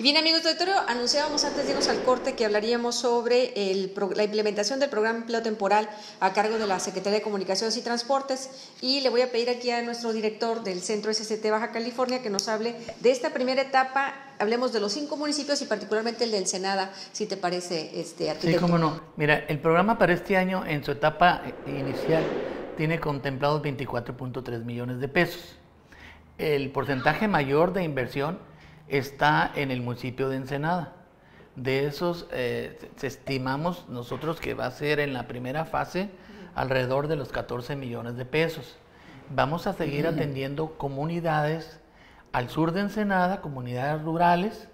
Bien, amigos de auditorio, anunciábamos antes de irnos al corte que hablaríamos sobre la implementación del programa empleo temporal a cargo de la Secretaría de Comunicaciones y Transportes y le voy a pedir aquí a nuestro director del Centro SCT Baja California que nos hable de esta primera etapa. Hablemos de los cinco municipios y particularmente el de Ensenada, si te parece, este arquitecto. Sí, cómo no. Mira, el programa para este año en su etapa inicial tiene contemplados 24.3 millones de pesos. El porcentaje mayor de inversión está en el municipio de Ensenada. De esos, eh, estimamos nosotros que va a ser en la primera fase alrededor de los 14 millones de pesos. Vamos a seguir atendiendo comunidades al sur de Ensenada, comunidades rurales,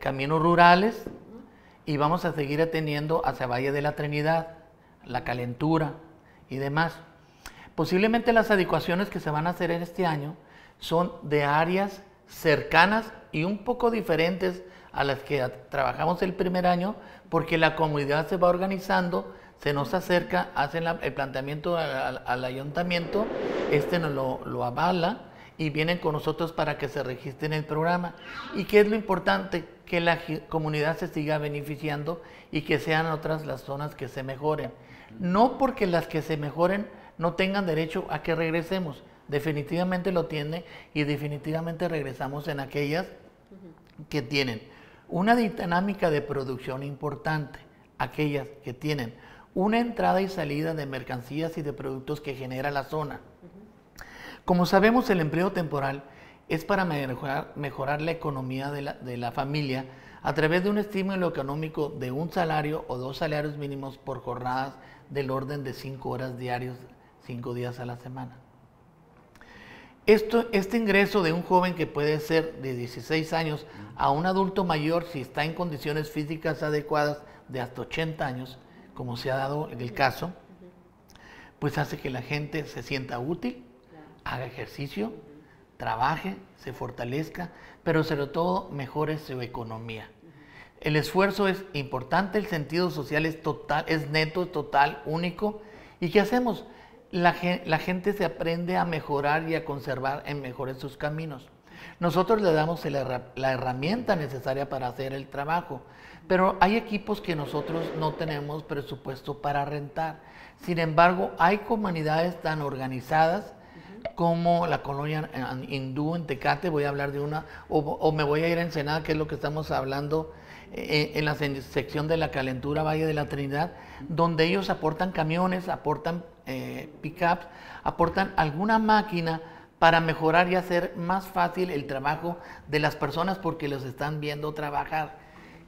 caminos rurales, y vamos a seguir atendiendo hacia Valle de la Trinidad, la calentura y demás. Posiblemente las adecuaciones que se van a hacer en este año son de áreas cercanas y un poco diferentes a las que trabajamos el primer año, porque la comunidad se va organizando, se nos acerca, hacen el planteamiento al, ayuntamiento, este nos lo, avala y vienen con nosotros para que se registren en el programa. ¿Y qué es lo importante? Que la comunidad se siga beneficiando y que sean otras las zonas que se mejoren. No porque las que se mejoren no tengan derecho a que regresemos, definitivamente lo tiene y definitivamente regresamos en aquellas que tienen una dinámica de producción importante, aquellas que tienen una entrada y salida de mercancías y de productos que genera la zona. Como sabemos, el empleo temporal es para mejorar, la economía de la, de la familia a través de un estímulo económico de un salario o dos salarios mínimos por jornadas del orden de cinco horas diarios, cinco días a la semana. Esto, este ingreso de un joven que puede ser de 16 años a un adulto mayor, si está en condiciones físicas adecuadas, de hasta 80 años, como se ha dado en el caso, pues hace que la gente se sienta útil, haga ejercicio, trabaje, se fortalezca, pero sobre todo mejore su economía. El esfuerzo es importante, el sentido social es total, es neto, total, único. ¿Y qué hacemos? La, gente se aprende a mejorar y a conservar en mejores sus caminos. Nosotros le damos la herramienta necesaria para hacer el trabajo, pero hay equipos que nosotros no tenemos presupuesto para rentar. Sin embargo, hay comunidades tan organizadas como la colonia hindú en Tecate, voy a hablar de una, o, me voy a ir a Ensenada, que es lo que estamos hablando eh, en la sección de la calentura Valle de la Trinidad, donde ellos aportan camiones, aportan eh, pickups, aportan alguna máquina para mejorar y hacer más fácil el trabajo de las personas porque los están viendo trabajar.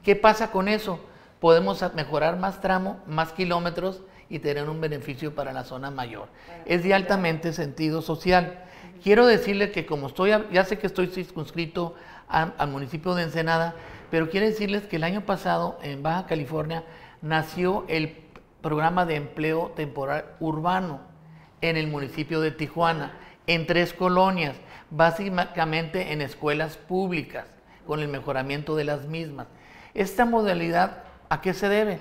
¿Qué pasa con eso? Podemos mejorar más tramo, más kilómetros y tener un beneficio para la zona mayor. Es de altamente sentido social. Quiero decirle que como estoy, ya sé que estoy circunscrito al municipio de Ensenada, pero quiero decirles que el año pasado en Baja California nació el programa de empleo temporal urbano en el municipio de Tijuana, en tres colonias, básicamente en escuelas públicas, con el mejoramiento de las mismas. Esta modalidad, ¿a qué se debe?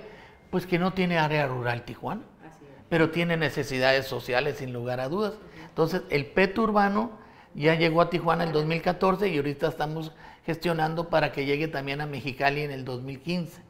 Pues que no tiene área rural Tijuana, pero tiene necesidades sociales sin lugar a dudas. Entonces, el PET urbano ya llegó a Tijuana en el 2014 y ahorita estamos gestionando para que llegue también a Mexicali en el 2015.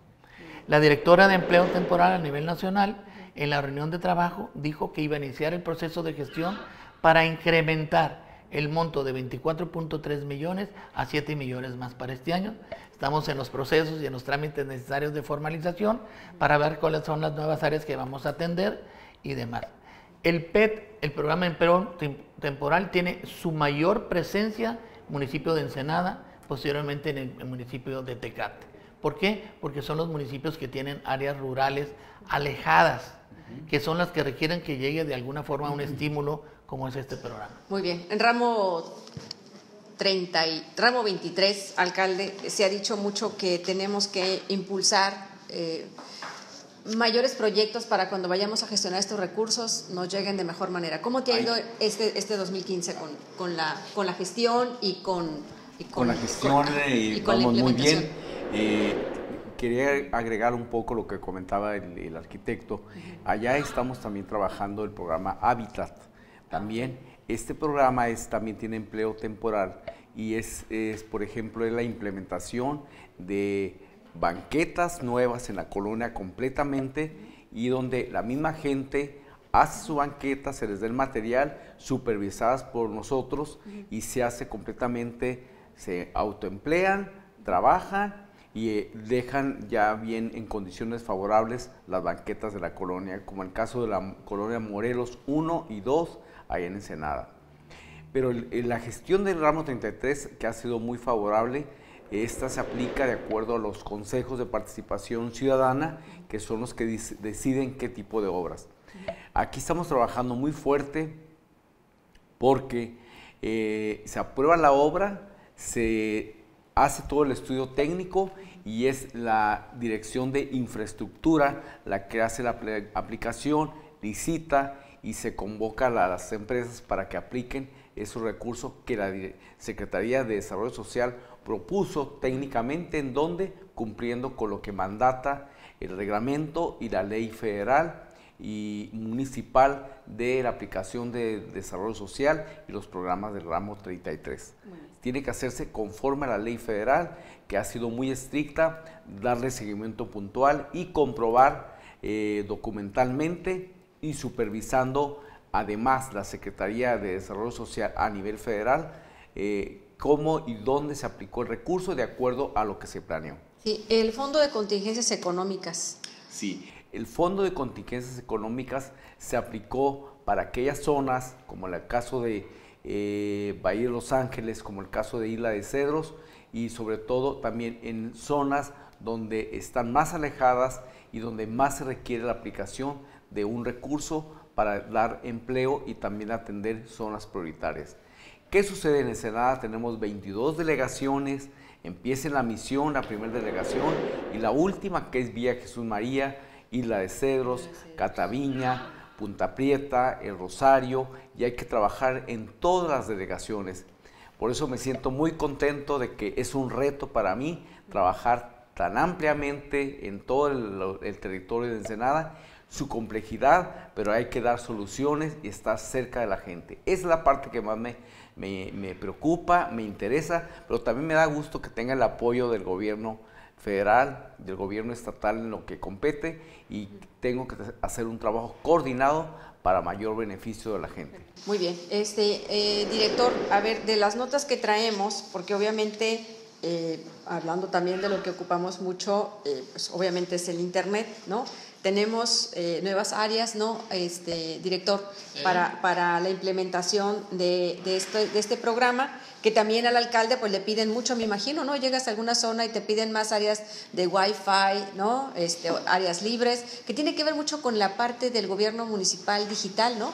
La directora de empleo temporal a nivel nacional, en la reunión de trabajo, dijo que iba a iniciar el proceso de gestión para incrementar el monto de 24.3 millones a 7 millones más para este año. Estamos en los procesos y en los trámites necesarios de formalización para ver cuáles son las nuevas áreas que vamos a atender y demás. El PET, el programa de empleo temporal, tiene su mayor presencia municipio de Ensenada, posteriormente en el municipio de Tecate. ¿Por qué? Porque son los municipios que tienen áreas rurales alejadas, que son las que requieren que llegue de alguna forma un estímulo como es este programa. Muy bien. En ramo 30 y ramo 23, alcalde, se ha dicho mucho que tenemos que impulsar eh, mayores proyectos para cuando vayamos a gestionar estos recursos nos lleguen de mejor manera. ¿Cómo te ha ido este, este 2015 con, con, la, con la gestión y con... con, la gestión y, vamos muy bien eh, quería agregar un poco lo que comentaba el, arquitecto. Allá estamos también trabajando el programa Habitat. También este programa es, también tiene empleo temporal y es, por ejemplo, es la implementación de banquetas nuevas en la colonia completamente y donde la misma gente hace su banqueta, se les da el material, supervisadas por nosotros y se hace completamente, se autoemplean, trabajan y eh, dejan ya bien en condiciones favorables las banquetas de la colonia, como el caso de la colonia Morelos 1 y 2, ahí en Ensenada. Pero la gestión del ramo 33, que ha sido muy favorable, esta se aplica de acuerdo a los consejos de participación ciudadana, que son los que deciden qué tipo de obras. Aquí estamos trabajando muy fuerte porque eh, se aprueba la obra, se hace todo el estudio técnico y es la dirección de infraestructura la que hace la aplicación, licita y se convoca a las empresas para que apliquen esos recursos que la Secretaría de Desarrollo Social propuso técnicamente en donde cumpliendo con lo que mandata el reglamento y la ley federal y municipal de la aplicación de desarrollo social y los programas del ramo 33. Tiene que hacerse conforme a la ley federal, que ha sido muy estricta, darle seguimiento puntual y comprobar eh, documentalmente y supervisando además la Secretaría de Desarrollo Social a nivel federal, eh, cómo y dónde se aplicó el recurso de acuerdo a lo que se planeó. Sí, el Fondo de Contingencias Económicas. Sí, el Fondo de Contingencias Económicas se aplicó para aquellas zonas, como el caso de eh, Bahía de Los Ángeles, como el caso de Isla de Cedros, y sobre todo también en zonas donde están más alejadas y donde más se requiere la aplicación de un recurso para dar empleo y también atender zonas prioritarias. ¿Qué sucede en Ensenada? Tenemos 22 delegaciones, empieza la misión, la primera delegación, y la última que es Vía Jesús María, Isla de Cedros, Cataviña, Punta Prieta, El Rosario, y hay que trabajar en todas las delegaciones. Por eso me siento muy contento de que es un reto para mí trabajar tan ampliamente en todo el, territorio de Ensenada su complejidad, pero hay que dar soluciones y estar cerca de la gente. Esa es la parte que más me, me, preocupa, me interesa, pero también me da gusto que tenga el apoyo del gobierno federal, del gobierno estatal en lo que compete y tengo que hacer un trabajo coordinado para mayor beneficio de la gente. Muy bien, este eh, director, a ver, de las notas que traemos, porque obviamente eh, hablando también de lo que ocupamos mucho, eh, pues obviamente es el Internet, ¿no? tenemos eh, nuevas áreas, ¿no, este, director, para, para la implementación de, de, este, de este programa, que también al alcalde pues le piden mucho, me imagino, ¿no? Llegas a alguna zona y te piden más áreas de Wi-Fi, ¿no? Este, áreas libres, que tiene que ver mucho con la parte del gobierno municipal digital, ¿no?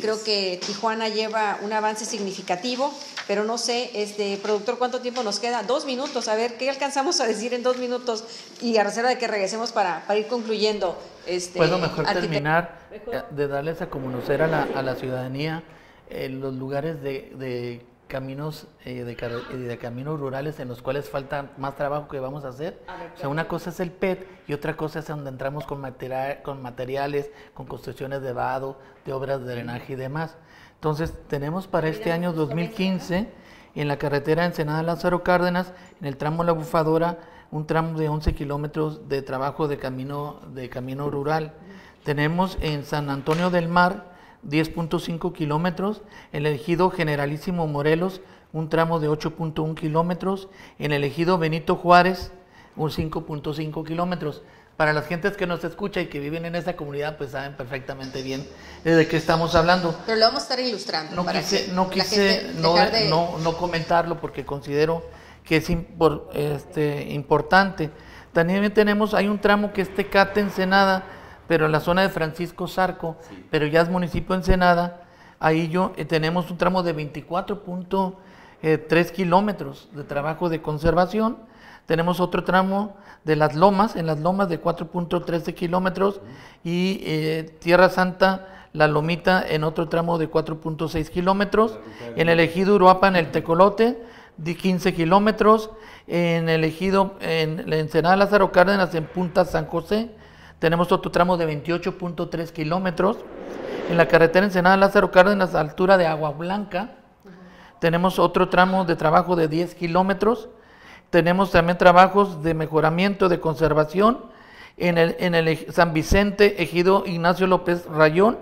Creo que Tijuana lleva un avance significativo, pero no sé, este productor, ¿cuánto tiempo nos queda? Dos minutos, a ver, ¿qué alcanzamos a decir en dos minutos? Y a reserva de que regresemos para, para ir concluyendo. Este, Puedo mejor terminar eh, de darles a conocer a la, a la ciudadanía eh, los lugares de, de caminos eh, de, de, caminos rurales en los cuales falta más trabajo que vamos a hacer. o sea, una cosa es el PET y otra cosa es donde entramos con, material, con materiales, con construcciones de vado, de obras de drenaje y demás. Entonces, tenemos para este año 2015 en la carretera Ensenada Lázaro Cárdenas, en el tramo La Bufadora, un tramo de 11 kilómetros de trabajo de camino, de camino rural. Tenemos en San Antonio del Mar, 10.5 kilómetros, en el ejido Generalísimo Morelos, un tramo de 8.1 kilómetros, en el ejido Benito Juárez, un 5.5 kilómetros. Para las gentes que nos escuchan y que viven en esa comunidad, pues saben perfectamente bien de qué estamos hablando. Pero lo vamos a estar ilustrando. No quise, no, quise no, no, comentarlo porque considero que es este, importante. También tenemos, hay un tramo que es Tecate Ensenada, pero en la zona de Francisco Zarco, pero ya es municipio Ensenada, ahí yo eh, tenemos un tramo de 24.3 eh, kilómetros de trabajo de conservación. Tenemos otro tramo de las lomas, en las lomas de 4.13 kilómetros y eh, Tierra Santa, la lomita en otro tramo de 4.6 kilómetros. En el ejido Uruapa, en el Tecolote, de 15 kilómetros. En el ejido, en la Ensenada Lázaro Cárdenas, en Punta San José, tenemos otro tramo de 28.3 kilómetros. En la carretera Ensenada Lázaro Cárdenas, altura de Agua Blanca, tenemos otro tramo de trabajo de 10 kilómetros, tenemos también trabajos de mejoramiento, de conservación en el, en el San Vicente, Ejido Ignacio López Rayón,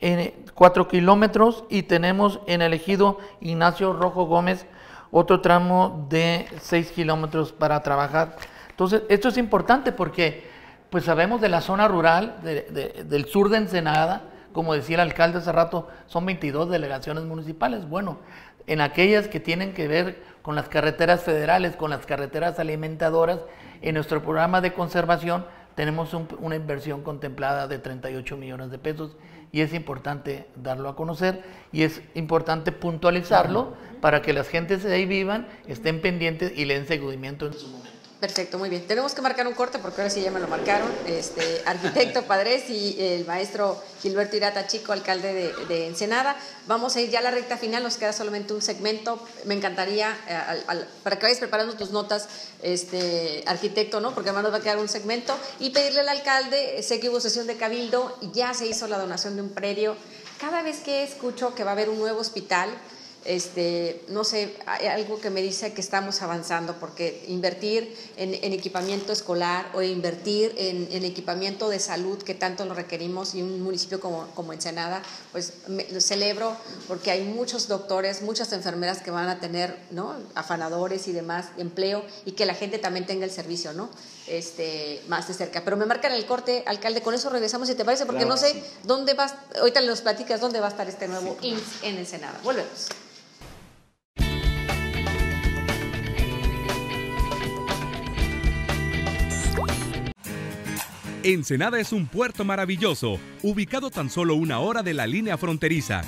en 4 kilómetros, y tenemos en el Ejido Ignacio Rojo Gómez otro tramo de 6 kilómetros para trabajar. Entonces, esto es importante porque pues sabemos de la zona rural del sur de Ensenada, como decía el alcalde hace rato, son 22 delegaciones municipales. Bueno, en aquellas que tienen que ver con las carreteras federales, con las carreteras alimentadoras, en nuestro programa de conservación tenemos una inversión contemplada de 38 millones de pesos y es importante darlo a conocer y es importante puntualizarlo para que las gentes de ahí vivan, estén pendientes y le den seguimiento en su momento. Perfecto, muy bien. Tenemos que marcar un corte porque ahora sí ya me lo marcaron. Este, arquitecto Padres y el maestro Gilberto Irata Chico, alcalde de, Ensenada. Vamos a ir ya a la recta final, nos queda solamente un segmento. Me encantaría, eh, para que vayas preparando tus notas, este, arquitecto, ¿no? Porque además nos va a quedar un segmento. Y pedirle al alcalde, sé que hubo sesión de cabildo, y ya se hizo la donación de un predio. Cada vez que escucho que va a haber un nuevo hospital, este, no sé, hay algo que me dice que estamos avanzando, porque invertir en, equipamiento escolar o invertir en, equipamiento de salud que tanto lo requerimos y un municipio como, como Ensenada, pues lo celebro porque hay muchos doctores, muchas enfermeras que van a tener, ¿no? Afanadores y demás, empleo y que la gente también tenga el servicio, ¿no? Este, más de cerca. Pero me marcan el corte, alcalde, con eso regresamos si te parece, porque no sé dónde vas, ahorita nos platicas dónde va a estar este nuevo INS en Ensenada. Volvemos. Ensenada es un puerto maravilloso, ubicado tan solo una hora de la línea fronteriza.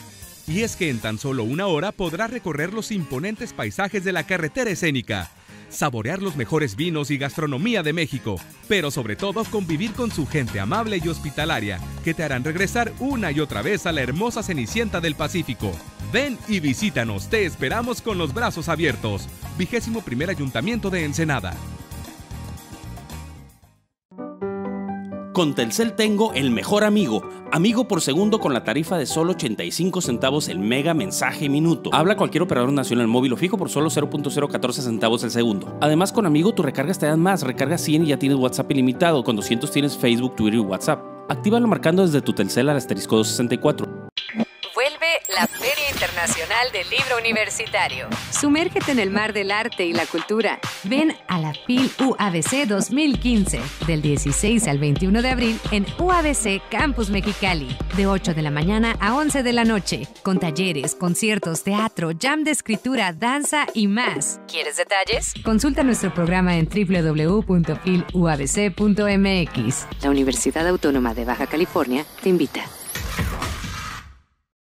Y es que en tan solo una hora podrás recorrer los imponentes paisajes de la carretera escénica, saborear los mejores vinos y gastronomía de México, pero sobre todo convivir con su gente amable y hospitalaria, que te harán regresar una y otra vez a la hermosa Cenicienta del Pacífico. Ven y visítanos, te esperamos con los brazos abiertos. Vigésimo primer Ayuntamiento de Ensenada. Con Telcel tengo el mejor amigo. Amigo por segundo con la tarifa de solo 85 centavos el mega mensaje minuto. Habla cualquier operador nacional móvil o fijo por solo 0.014 centavos el segundo. Además, con Amigo tu recargas te dan más. Recarga 100 y ya tienes WhatsApp ilimitado. Con 200 tienes Facebook, Twitter y WhatsApp. Actívalo marcando desde tu Telcel al asterisco 264. Nacional del Libro Universitario. Sumérgete en el mar del arte y la cultura. Ven a la FIL UABC 2015, del 16 al 21 de abril en UABC Campus Mexicali, de 8 de la mañana a 11 de la noche, con talleres, conciertos, teatro, jam de escritura, danza y más. ¿Quieres detalles? Consulta nuestro programa en www.filuabc.mx. La Universidad Autónoma de Baja California te invita.